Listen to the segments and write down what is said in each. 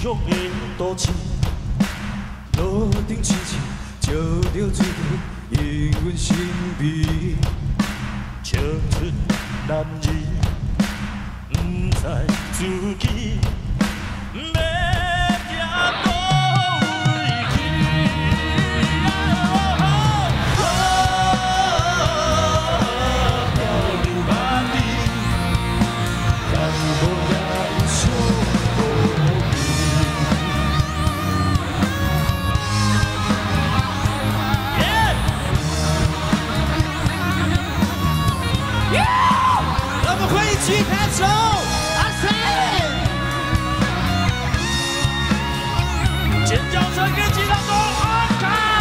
乡的都市。路顶青青，照着水滴，引阮心悲。青春男儿，不知自己 she had so I said 진정성을 지나고 어까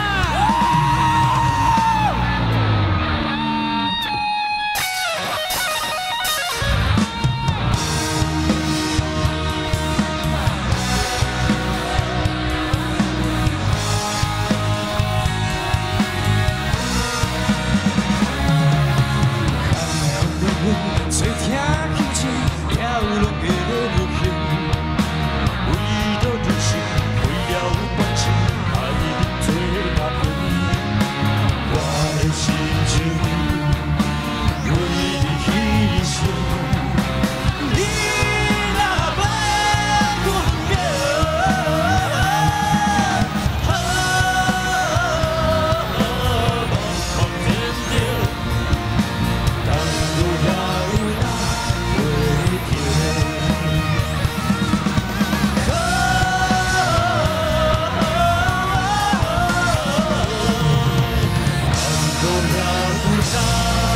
I can time.